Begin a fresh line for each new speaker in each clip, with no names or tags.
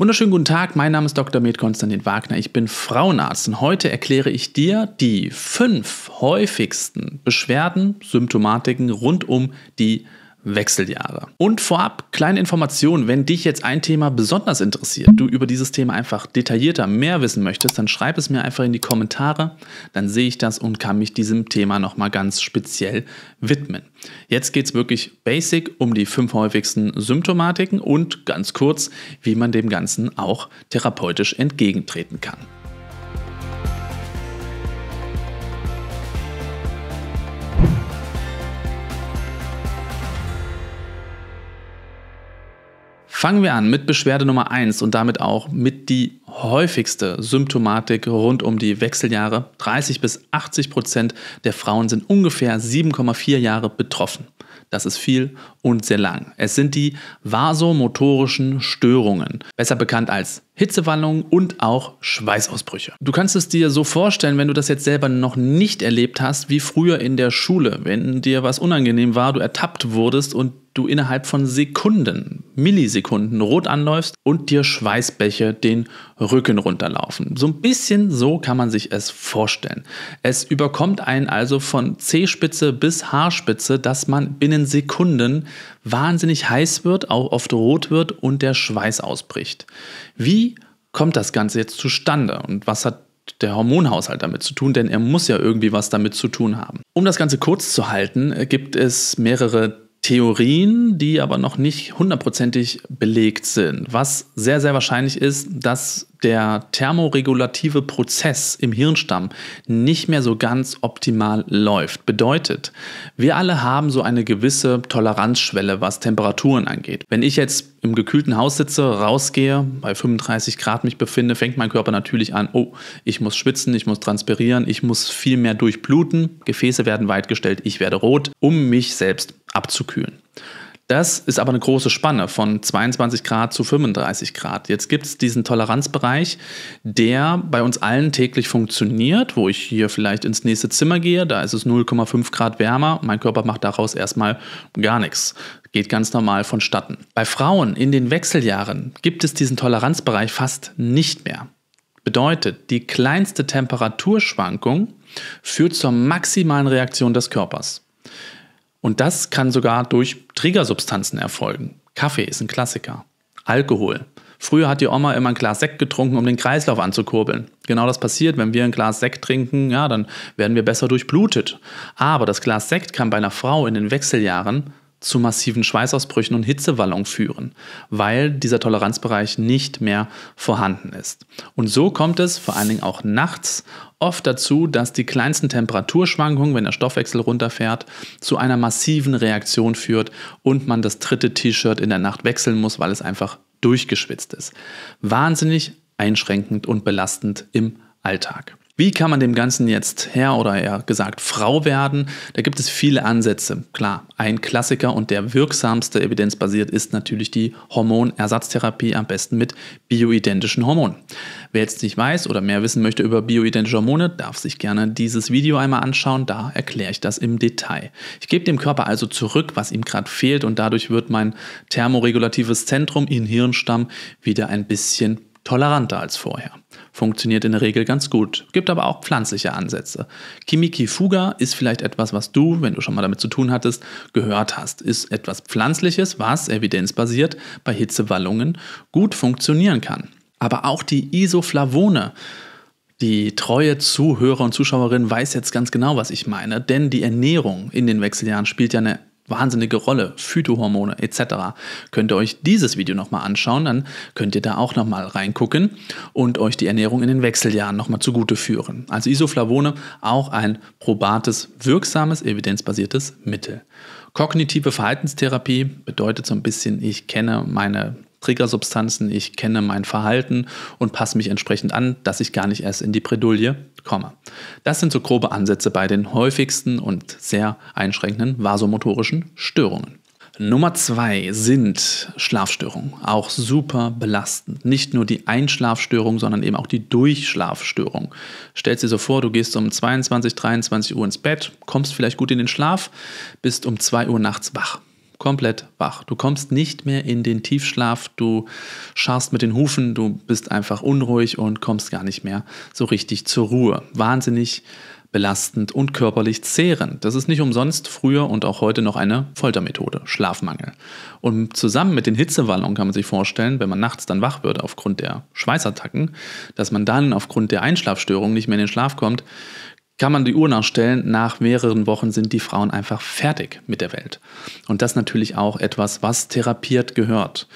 Wunderschönen guten Tag, mein Name ist Dr. Med Konstantin Wagner, ich bin Frauenarzt und heute erkläre ich dir die fünf häufigsten Beschwerden, Symptomatiken rund um die Wechseljahre. Und vorab kleine Information, wenn dich jetzt ein Thema besonders interessiert, du über dieses Thema einfach detaillierter mehr wissen möchtest, dann schreib es mir einfach in die Kommentare, dann sehe ich das und kann mich diesem Thema nochmal ganz speziell widmen. Jetzt geht es wirklich basic um die fünf häufigsten Symptomatiken und ganz kurz, wie man dem Ganzen auch therapeutisch entgegentreten kann. Fangen wir an mit Beschwerde Nummer 1 und damit auch mit die häufigste Symptomatik rund um die Wechseljahre. 30 bis 80 Prozent der Frauen sind ungefähr 7,4 Jahre betroffen. Das ist viel und sehr lang. Es sind die vasomotorischen Störungen, besser bekannt als Hitzewallungen und auch Schweißausbrüche. Du kannst es dir so vorstellen, wenn du das jetzt selber noch nicht erlebt hast, wie früher in der Schule, wenn dir was unangenehm war, du ertappt wurdest und du innerhalb von Sekunden, Millisekunden rot anläufst und dir Schweißbäche den Rücken runterlaufen. So ein bisschen so kann man sich es vorstellen. Es überkommt einen also von C-Spitze bis Haarspitze, dass man binnen Sekunden wahnsinnig heiß wird, auch oft rot wird und der Schweiß ausbricht. Wie kommt das Ganze jetzt zustande und was hat der Hormonhaushalt damit zu tun, denn er muss ja irgendwie was damit zu tun haben. Um das Ganze kurz zu halten, gibt es mehrere Theorien, die aber noch nicht hundertprozentig belegt sind. Was sehr, sehr wahrscheinlich ist, dass der thermoregulative Prozess im Hirnstamm nicht mehr so ganz optimal läuft. Bedeutet, wir alle haben so eine gewisse Toleranzschwelle, was Temperaturen angeht. Wenn ich jetzt im gekühlten Haus sitze, rausgehe, bei 35 Grad mich befinde, fängt mein Körper natürlich an, oh, ich muss schwitzen, ich muss transpirieren, ich muss viel mehr durchbluten, Gefäße werden weitgestellt, ich werde rot, um mich selbst abzukühlen. Das ist aber eine große Spanne von 22 Grad zu 35 Grad. Jetzt gibt es diesen Toleranzbereich, der bei uns allen täglich funktioniert, wo ich hier vielleicht ins nächste Zimmer gehe, da ist es 0,5 Grad wärmer, mein Körper macht daraus erstmal gar nichts. Geht ganz normal vonstatten. Bei Frauen in den Wechseljahren gibt es diesen Toleranzbereich fast nicht mehr. Bedeutet, die kleinste Temperaturschwankung führt zur maximalen Reaktion des Körpers. Und das kann sogar durch Triggersubstanzen erfolgen. Kaffee ist ein Klassiker. Alkohol. Früher hat die Oma immer ein Glas Sekt getrunken, um den Kreislauf anzukurbeln. Genau das passiert, wenn wir ein Glas Sekt trinken, ja, dann werden wir besser durchblutet. Aber das Glas Sekt kann bei einer Frau in den Wechseljahren zu massiven Schweißausbrüchen und Hitzewallungen führen, weil dieser Toleranzbereich nicht mehr vorhanden ist. Und so kommt es vor allen Dingen auch nachts oft dazu, dass die kleinsten Temperaturschwankungen, wenn der Stoffwechsel runterfährt, zu einer massiven Reaktion führt und man das dritte T-Shirt in der Nacht wechseln muss, weil es einfach durchgeschwitzt ist. Wahnsinnig einschränkend und belastend im Alltag. Wie kann man dem Ganzen jetzt Herr oder eher gesagt Frau werden? Da gibt es viele Ansätze. Klar, ein Klassiker und der wirksamste evidenzbasiert ist natürlich die Hormonersatztherapie, am besten mit bioidentischen Hormonen. Wer jetzt nicht weiß oder mehr wissen möchte über bioidentische Hormone, darf sich gerne dieses Video einmal anschauen. Da erkläre ich das im Detail. Ich gebe dem Körper also zurück, was ihm gerade fehlt und dadurch wird mein thermoregulatives Zentrum in Hirnstamm wieder ein bisschen toleranter als vorher. Funktioniert in der Regel ganz gut. Gibt aber auch pflanzliche Ansätze. Kimiki Fuga ist vielleicht etwas, was du, wenn du schon mal damit zu tun hattest, gehört hast. Ist etwas Pflanzliches, was evidenzbasiert bei Hitzewallungen gut funktionieren kann. Aber auch die Isoflavone, die treue Zuhörer und Zuschauerin weiß jetzt ganz genau, was ich meine, denn die Ernährung in den Wechseljahren spielt ja eine wahnsinnige Rolle, Phytohormone etc. Könnt ihr euch dieses Video nochmal anschauen, dann könnt ihr da auch nochmal reingucken und euch die Ernährung in den Wechseljahren nochmal zugute führen. Also Isoflavone auch ein probates, wirksames, evidenzbasiertes Mittel. Kognitive Verhaltenstherapie bedeutet so ein bisschen, ich kenne meine Triggersubstanzen, ich kenne mein Verhalten und passe mich entsprechend an, dass ich gar nicht erst in die Bredouille komme. Das sind so grobe Ansätze bei den häufigsten und sehr einschränkenden vasomotorischen Störungen. Nummer zwei sind Schlafstörungen. Auch super belastend. Nicht nur die Einschlafstörung, sondern eben auch die Durchschlafstörung. Stell dir so vor, du gehst um 22, 23 Uhr ins Bett, kommst vielleicht gut in den Schlaf, bist um 2 Uhr nachts wach komplett wach. Du kommst nicht mehr in den Tiefschlaf, du scharst mit den Hufen, du bist einfach unruhig und kommst gar nicht mehr so richtig zur Ruhe. Wahnsinnig belastend und körperlich zehrend. Das ist nicht umsonst früher und auch heute noch eine Foltermethode, Schlafmangel. Und zusammen mit den Hitzewallungen kann man sich vorstellen, wenn man nachts dann wach wird aufgrund der Schweißattacken, dass man dann aufgrund der Einschlafstörung nicht mehr in den Schlaf kommt, kann man die Uhr nachstellen, nach mehreren Wochen sind die Frauen einfach fertig mit der Welt. Und das natürlich auch etwas, was therapiert gehört.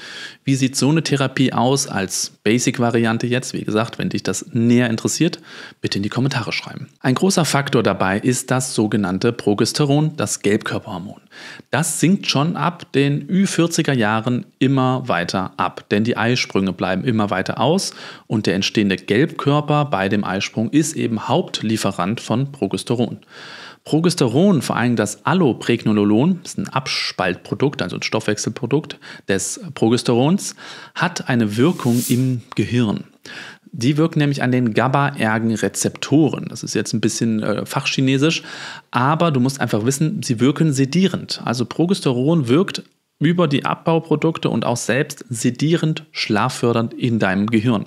Wie sieht so eine Therapie aus als Basic-Variante jetzt? Wie gesagt, wenn dich das näher interessiert, bitte in die Kommentare schreiben. Ein großer Faktor dabei ist das sogenannte Progesteron, das Gelbkörperhormon. Das sinkt schon ab den Ü40er Jahren immer weiter ab, denn die Eisprünge bleiben immer weiter aus und der entstehende Gelbkörper bei dem Eisprung ist eben Hauptlieferant von Progesteron. Progesteron, vor allem das Allopregnololon, ist ein Abspaltprodukt, also ein Stoffwechselprodukt des Progesterons, hat eine Wirkung im Gehirn. Die wirken nämlich an den GABA-Ergen-Rezeptoren. Das ist jetzt ein bisschen äh, fachchinesisch, aber du musst einfach wissen, sie wirken sedierend. Also Progesteron wirkt über die Abbauprodukte und auch selbst sedierend, schlaffördernd in deinem Gehirn.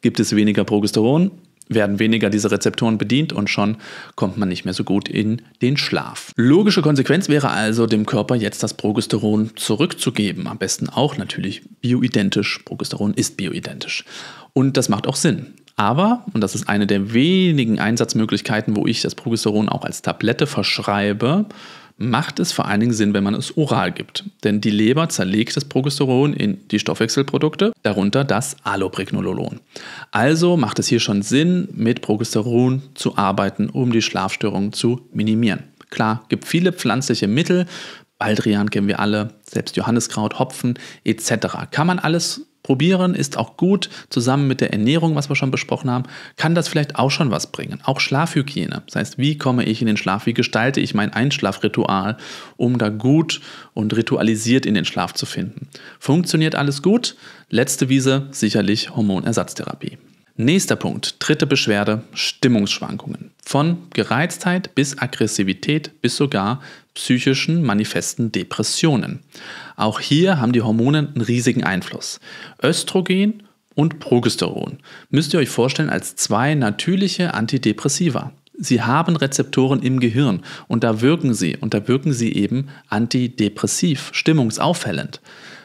Gibt es weniger Progesteron, werden weniger diese Rezeptoren bedient und schon kommt man nicht mehr so gut in den Schlaf. Logische Konsequenz wäre also, dem Körper jetzt das Progesteron zurückzugeben. Am besten auch natürlich bioidentisch. Progesteron ist bioidentisch. Und das macht auch Sinn. Aber, und das ist eine der wenigen Einsatzmöglichkeiten, wo ich das Progesteron auch als Tablette verschreibe, macht es vor allen Dingen Sinn, wenn man es oral gibt. Denn die Leber zerlegt das Progesteron in die Stoffwechselprodukte, darunter das Allopregnololon. Also macht es hier schon Sinn, mit Progesteron zu arbeiten, um die Schlafstörungen zu minimieren. Klar, gibt viele pflanzliche Mittel, Baldrian kennen wir alle, selbst Johanniskraut, Hopfen etc. Kann man alles probieren, ist auch gut. Zusammen mit der Ernährung, was wir schon besprochen haben, kann das vielleicht auch schon was bringen. Auch Schlafhygiene. Das heißt, wie komme ich in den Schlaf? Wie gestalte ich mein Einschlafritual, um da gut und ritualisiert in den Schlaf zu finden? Funktioniert alles gut? Letzte Wiese, sicherlich Hormonersatztherapie. Nächster Punkt, dritte Beschwerde, Stimmungsschwankungen. Von Gereiztheit bis Aggressivität bis sogar psychischen manifesten Depressionen. Auch hier haben die Hormone einen riesigen Einfluss. Östrogen und Progesteron müsst ihr euch vorstellen als zwei natürliche Antidepressiva. Sie haben Rezeptoren im Gehirn und da wirken sie und da wirken sie eben antidepressiv, stimmungsauffällend.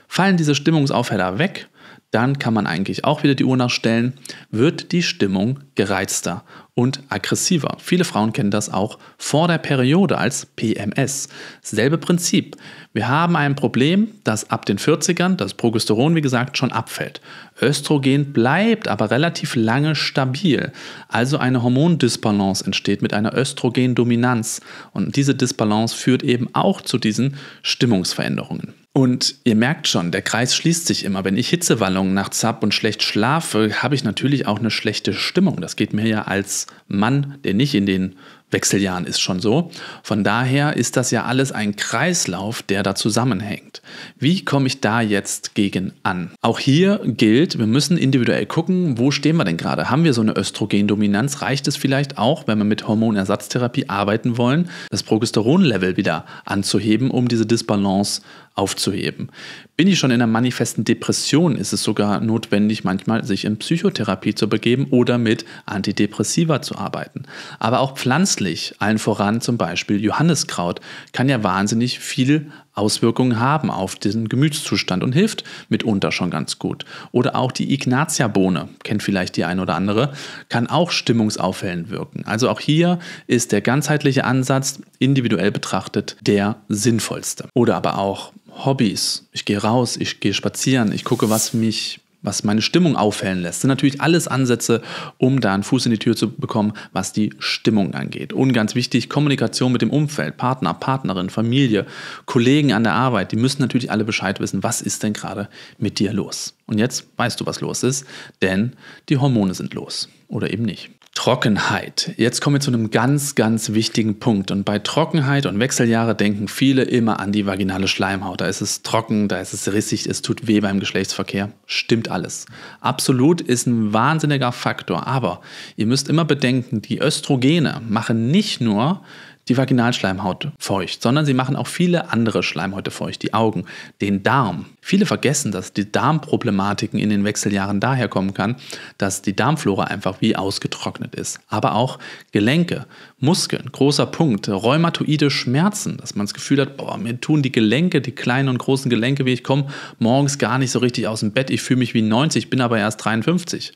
Fallen diese Stimmungsaufheller weg, dann kann man eigentlich auch wieder die Uhr nachstellen, wird die Stimmung gereizter und aggressiver. Viele Frauen kennen das auch vor der Periode als PMS. Selbe Prinzip. Wir haben ein Problem, das ab den 40ern, das Progesteron wie gesagt, schon abfällt. Östrogen bleibt aber relativ lange stabil. Also eine Hormondisbalance entsteht mit einer Östrogendominanz. Und diese Disbalance führt eben auch zu diesen Stimmungsveränderungen. Und ihr merkt schon, der Kreis schließt sich immer. Wenn ich Hitzewallungen nachts habe und schlecht schlafe, habe ich natürlich auch eine schlechte Stimmung. Das geht mir ja als Mann, der nicht in den Wechseljahren ist schon so. Von daher ist das ja alles ein Kreislauf, der da zusammenhängt. Wie komme ich da jetzt gegen an? Auch hier gilt, wir müssen individuell gucken, wo stehen wir denn gerade? Haben wir so eine Östrogendominanz? Reicht es vielleicht auch, wenn wir mit Hormonersatztherapie arbeiten wollen, das Progesteronlevel wieder anzuheben, um diese Disbalance aufzuheben. Bin ich schon in einer manifesten Depression, ist es sogar notwendig, manchmal sich in Psychotherapie zu begeben oder mit Antidepressiva zu arbeiten. Aber auch pflanzlich, allen voran zum Beispiel Johanniskraut, kann ja wahnsinnig viel Auswirkungen haben auf diesen Gemütszustand und hilft mitunter schon ganz gut. Oder auch die Ignatia-Bohne, kennt vielleicht die ein oder andere, kann auch stimmungsaufhellend wirken. Also auch hier ist der ganzheitliche Ansatz individuell betrachtet der sinnvollste. Oder aber auch Hobbys. Ich gehe raus, ich gehe spazieren, ich gucke, was mich was meine Stimmung aufhellen lässt, sind natürlich alles Ansätze, um da einen Fuß in die Tür zu bekommen, was die Stimmung angeht. Und ganz wichtig, Kommunikation mit dem Umfeld, Partner, Partnerin, Familie, Kollegen an der Arbeit, die müssen natürlich alle Bescheid wissen, was ist denn gerade mit dir los. Und jetzt weißt du, was los ist, denn die Hormone sind los oder eben nicht. Trockenheit. Jetzt kommen wir zu einem ganz, ganz wichtigen Punkt. Und bei Trockenheit und Wechseljahre denken viele immer an die vaginale Schleimhaut. Da ist es trocken, da ist es rissig, es tut weh beim Geschlechtsverkehr. Stimmt alles. Absolut ist ein wahnsinniger Faktor. Aber ihr müsst immer bedenken, die Östrogene machen nicht nur die Vaginalschleimhaut feucht, sondern sie machen auch viele andere Schleimhäute feucht, die Augen, den Darm. Viele vergessen, dass die Darmproblematiken in den Wechseljahren daher kommen kann, dass die Darmflora einfach wie ausgetrocknet ist. Aber auch Gelenke, Muskeln, großer Punkt, rheumatoide Schmerzen, dass man das Gefühl hat, boah, mir tun die Gelenke, die kleinen und großen Gelenke, wie ich komme, morgens gar nicht so richtig aus dem Bett. Ich fühle mich wie 90, bin aber erst 53.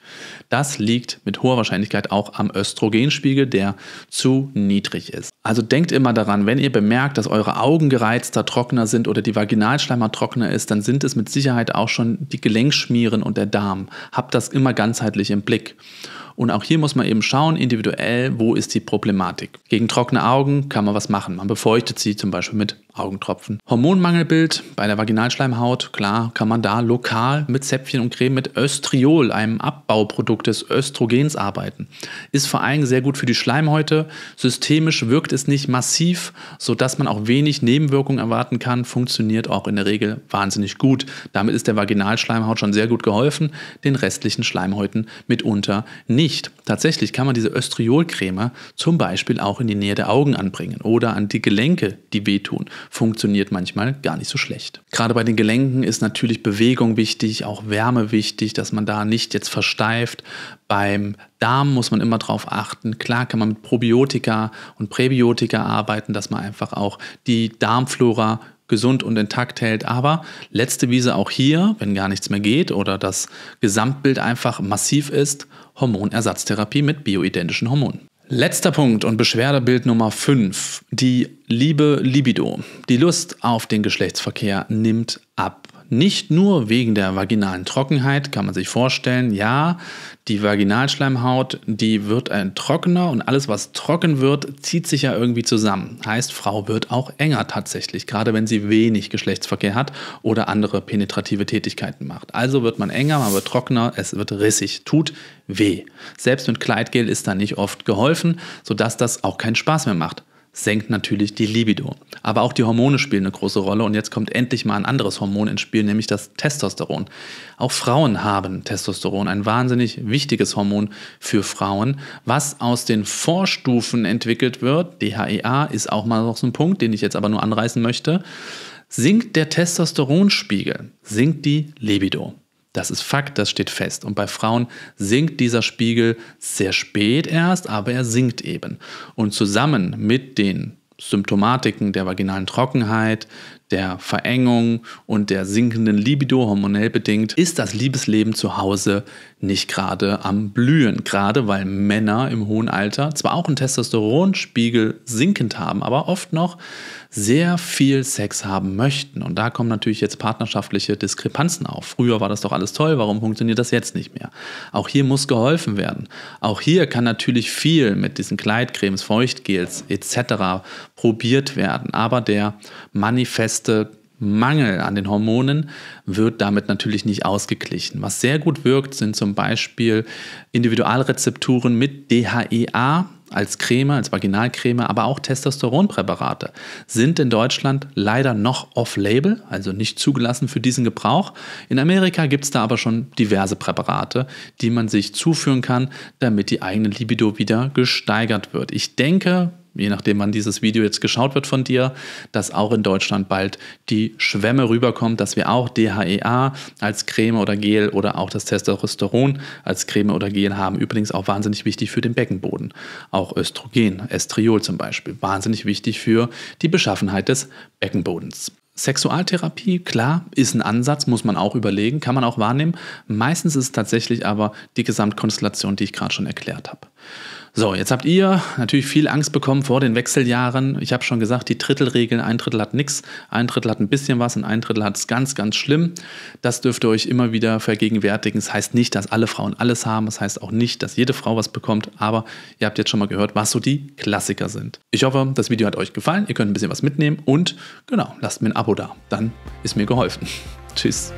Das liegt mit hoher Wahrscheinlichkeit auch am Östrogenspiegel, der zu niedrig ist. Also denkt immer daran, wenn ihr bemerkt, dass eure Augen gereizter, trockener sind oder die Vaginalschleimhaut trockener ist, dann sind es mit Sicherheit auch schon die Gelenkschmieren und der Darm. Habt das immer ganzheitlich im Blick. Und auch hier muss man eben schauen, individuell, wo ist die Problematik. Gegen trockene Augen kann man was machen. Man befeuchtet sie zum Beispiel mit Augentropfen. Hormonmangelbild bei der Vaginalschleimhaut, klar, kann man da lokal mit Zäpfchen und Creme mit Östriol, einem Abbauprodukt des Östrogens, arbeiten. Ist vor allem sehr gut für die Schleimhäute. Systemisch wirkt es nicht massiv, sodass man auch wenig Nebenwirkungen erwarten kann. Funktioniert auch in der Regel wahnsinnig gut. Damit ist der Vaginalschleimhaut schon sehr gut geholfen, den restlichen Schleimhäuten mitunter nicht. Tatsächlich kann man diese Östriolcreme zum Beispiel auch in die Nähe der Augen anbringen oder an die Gelenke, die wehtun funktioniert manchmal gar nicht so schlecht. Gerade bei den Gelenken ist natürlich Bewegung wichtig, auch Wärme wichtig, dass man da nicht jetzt versteift. Beim Darm muss man immer darauf achten. Klar kann man mit Probiotika und Präbiotika arbeiten, dass man einfach auch die Darmflora gesund und intakt hält. Aber letzte Wiese auch hier, wenn gar nichts mehr geht oder das Gesamtbild einfach massiv ist, Hormonersatztherapie mit bioidentischen Hormonen. Letzter Punkt und Beschwerdebild Nummer 5. Die liebe Libido. Die Lust auf den Geschlechtsverkehr nimmt ab. Nicht nur wegen der vaginalen Trockenheit kann man sich vorstellen, ja, die Vaginalschleimhaut, die wird ein trockener und alles, was trocken wird, zieht sich ja irgendwie zusammen. Heißt, Frau wird auch enger tatsächlich, gerade wenn sie wenig Geschlechtsverkehr hat oder andere penetrative Tätigkeiten macht. Also wird man enger, man wird trockener, es wird rissig, tut weh. Selbst mit Kleidgel ist da nicht oft geholfen, sodass das auch keinen Spaß mehr macht senkt natürlich die Libido. Aber auch die Hormone spielen eine große Rolle und jetzt kommt endlich mal ein anderes Hormon ins Spiel, nämlich das Testosteron. Auch Frauen haben Testosteron, ein wahnsinnig wichtiges Hormon für Frauen, was aus den Vorstufen entwickelt wird. DHEA ist auch mal noch so ein Punkt, den ich jetzt aber nur anreißen möchte. Sinkt der Testosteronspiegel, sinkt die Libido. Das ist Fakt, das steht fest. Und bei Frauen sinkt dieser Spiegel sehr spät erst, aber er sinkt eben. Und zusammen mit den Symptomatiken der vaginalen Trockenheit, der Verengung und der sinkenden Libido hormonell bedingt, ist das Liebesleben zu Hause nicht gerade am Blühen. Gerade weil Männer im hohen Alter zwar auch einen Testosteronspiegel sinkend haben, aber oft noch sehr viel Sex haben möchten. Und da kommen natürlich jetzt partnerschaftliche Diskrepanzen auf. Früher war das doch alles toll, warum funktioniert das jetzt nicht mehr? Auch hier muss geholfen werden. Auch hier kann natürlich viel mit diesen Kleidcremes, Feuchtgels etc. probiert werden. Aber der manifeste Mangel an den Hormonen wird damit natürlich nicht ausgeglichen. Was sehr gut wirkt, sind zum Beispiel Individualrezepturen mit DHEA als Creme, als Vaginalcreme, aber auch Testosteronpräparate sind in Deutschland leider noch off-label, also nicht zugelassen für diesen Gebrauch. In Amerika gibt es da aber schon diverse Präparate, die man sich zuführen kann, damit die eigene Libido wieder gesteigert wird. Ich denke, je nachdem wann dieses Video jetzt geschaut wird von dir, dass auch in Deutschland bald die Schwemme rüberkommt, dass wir auch DHEA als Creme oder Gel oder auch das Testosteron als Creme oder Gel haben. Übrigens auch wahnsinnig wichtig für den Beckenboden. Auch Östrogen, Estriol zum Beispiel, wahnsinnig wichtig für die Beschaffenheit des Beckenbodens. Sexualtherapie, klar, ist ein Ansatz, muss man auch überlegen, kann man auch wahrnehmen. Meistens ist es tatsächlich aber die Gesamtkonstellation, die ich gerade schon erklärt habe. So, jetzt habt ihr natürlich viel Angst bekommen vor den Wechseljahren. Ich habe schon gesagt, die Drittelregeln, ein Drittel hat nichts, ein Drittel hat ein bisschen was und ein Drittel hat es ganz, ganz schlimm. Das dürft ihr euch immer wieder vergegenwärtigen. Das heißt nicht, dass alle Frauen alles haben. Das heißt auch nicht, dass jede Frau was bekommt. Aber ihr habt jetzt schon mal gehört, was so die Klassiker sind. Ich hoffe, das Video hat euch gefallen. Ihr könnt ein bisschen was mitnehmen und genau, lasst mir ein Abo da. Dann ist mir geholfen. Tschüss.